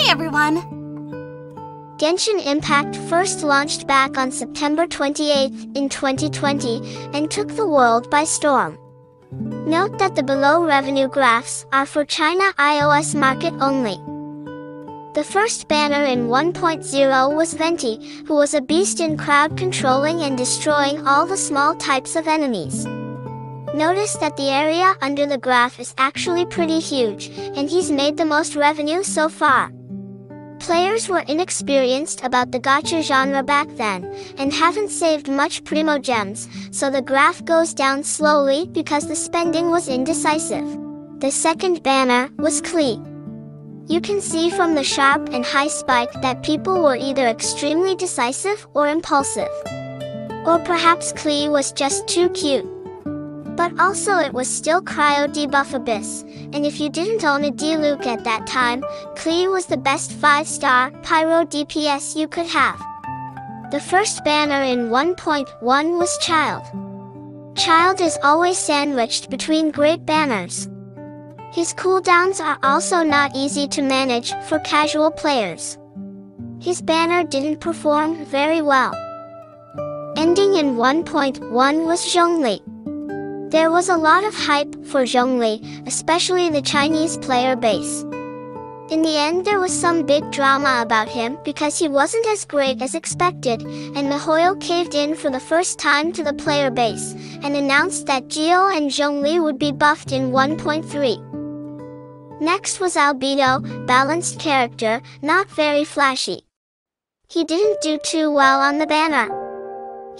Hi everyone! Genshin Impact first launched back on September 28 in 2020 and took the world by storm. Note that the below revenue graphs are for China iOS market only. The first banner in 1.0 was Venti, who was a beast in crowd controlling and destroying all the small types of enemies. Notice that the area under the graph is actually pretty huge, and he's made the most revenue so far. Players were inexperienced about the gacha genre back then, and haven't saved much primogems, so the graph goes down slowly because the spending was indecisive. The second banner was Klee. You can see from the sharp and high spike that people were either extremely decisive or impulsive. Or perhaps Klee was just too cute. But also it was still Cryo Debuff Abyss, and if you didn't own a Diluc at that time, Klee was the best 5-star Pyro DPS you could have. The first banner in 1.1 was Childe. Childe is always sandwiched between great banners. His cooldowns are also not easy to manage for casual players. His banner didn't perform very well. Ending in 1.1 was Zhongli. There was a lot of hype for Zhongli, especially the Chinese player base. In the end there was some big drama about him because he wasn't as great as expected, and MiHoYo caved in for the first time to the player base, and announced that Geo and Zhongli would be buffed in 1.3. Next was Albedo, balanced character, not very flashy. He didn't do too well on the banner.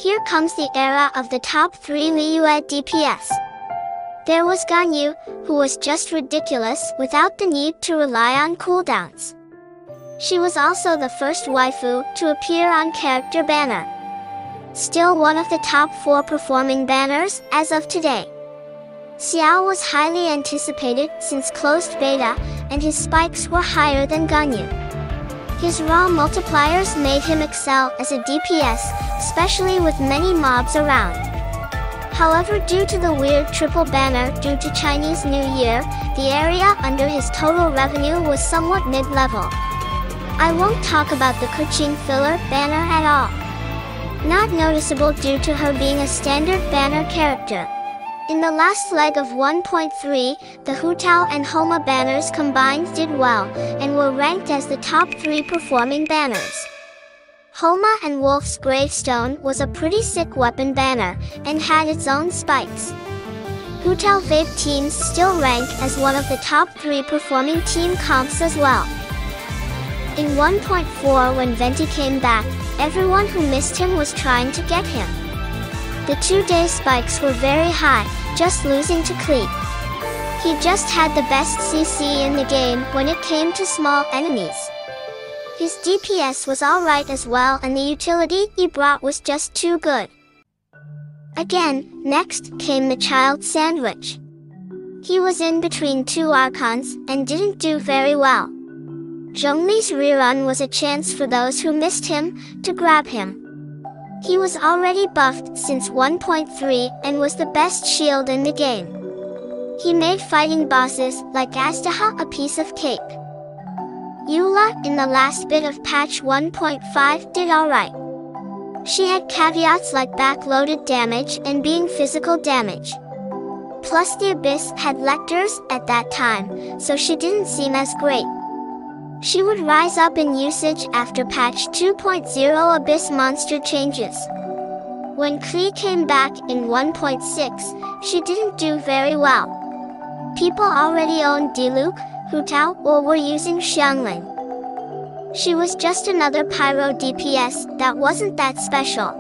Here comes the era of the top 3 Liyue DPS. There was Ganyu, who was just ridiculous without the need to rely on cooldowns. She was also the first waifu to appear on character banner. Still one of the top 4 performing banners as of today. Xiao was highly anticipated since closed beta, and his spikes were higher than Ganyu. His raw multipliers made him excel as a DPS, especially with many mobs around. However due to the weird triple banner due to Chinese New Year, the area under his total revenue was somewhat mid-level. I won't talk about the Keqing filler banner at all. Not noticeable due to her being a standard banner character. In the last leg of 1.3, the Hu Tao and Homa banners combined did well, and were ranked as the top 3 performing banners. Homa and Wolf's Gravestone was a pretty sick weapon banner, and had its own spikes. Hu Tao Vape teams still rank as one of the top 3 performing team comps as well. In 1.4 when Venti came back, everyone who missed him was trying to get him. The two-day spikes were very high, just losing to Klee. He just had the best CC in the game when it came to small enemies. His DPS was alright as well and the utility he brought was just too good. Again, next came the Childe sandwich. He was in between two Archons and didn't do very well. Zhongli's rerun was a chance for those who missed him to grab him. He was already buffed since 1.3 and was the best shield in the game. He made fighting bosses like Azhdaha a piece of cake. Eula in the last bit of patch 1.5 did alright. She had caveats like backloaded damage and being physical damage. Plus the Abyss had lectors at that time, so she didn't seem as great. She would rise up in usage after patch 2.0 Abyss monster changes. When Klee came back in 1.6, she didn't do very well. People already owned Diluc, Hu Tao, or were using Xiangling. She was just another Pyro DPS that wasn't that special.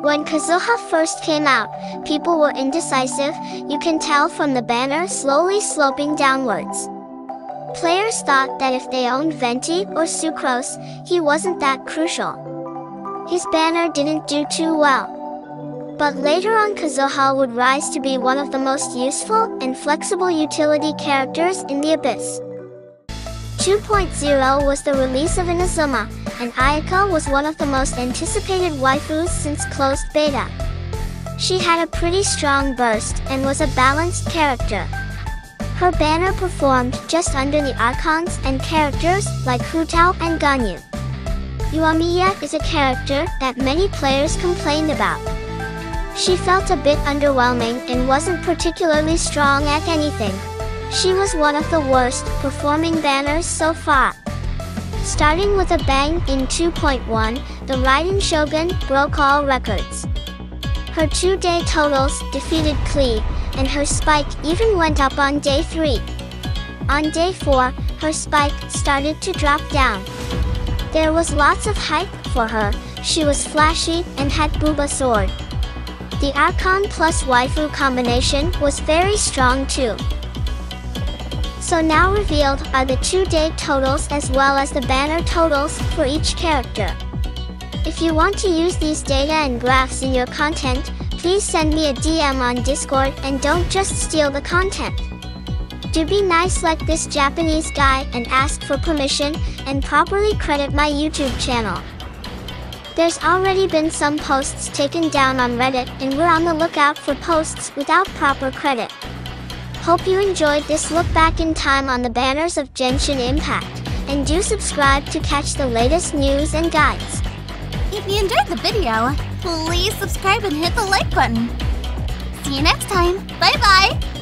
When Kazuha first came out, people were indecisive, you can tell from the banner slowly sloping downwards. Players thought that if they owned Venti or Sucrose, he wasn't that crucial. His banner didn't do too well. But later on Kazuha would rise to be one of the most useful and flexible utility characters in the Abyss. 2.0 was the release of Inazuma, and Ayaka was one of the most anticipated waifus since closed beta. She had a pretty strong burst and was a balanced character. Her banner performed just under the icons and characters like Hu Tao and Ganyu. Yoimiya is a character that many players complained about. She felt a bit underwhelming and wasn't particularly strong at anything. She was one of the worst performing banners so far. Starting with a bang in 2.1, the Raiden Shogun broke all records. Her two-day totals defeated Klee, and her spike even went up on day 3. On day 4, her spike started to drop down. There was lots of hype for her, she was flashy and had Booba sword. The Archon plus waifu combination was very strong too. So now revealed are the two-day totals as well as the banner totals for each character. If you want to use these data and graphs in your content, please send me a DM on Discord and don't just steal the content. Do be nice like this Japanese guy and ask for permission and properly credit my YouTube channel. There's already been some posts taken down on Reddit and we're on the lookout for posts without proper credit. Hope you enjoyed this look back in time on the banners of Genshin Impact, and do subscribe to catch the latest news and guides. If you enjoyed the video, please subscribe and hit the like button. See you next time. Bye bye!